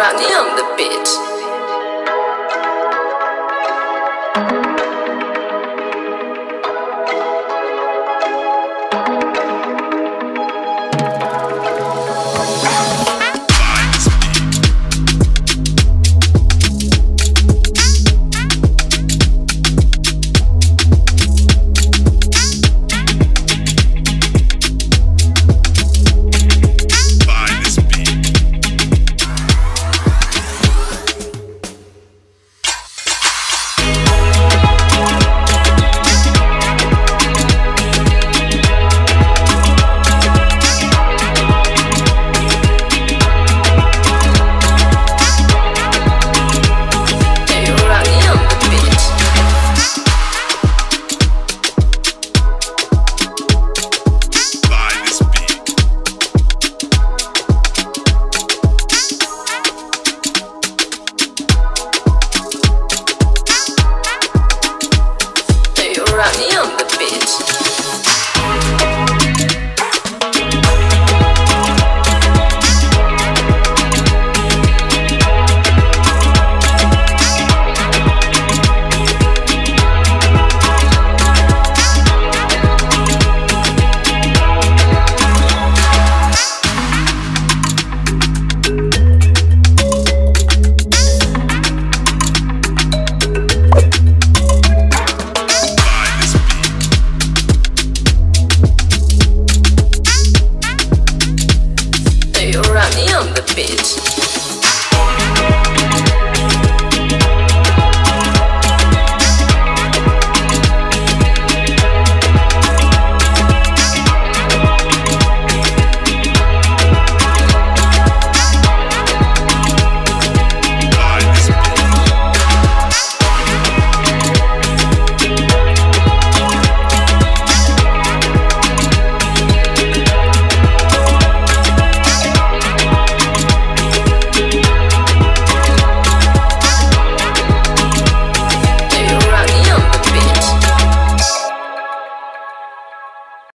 On the beat. Rodney on the beat. Rodney on the beat.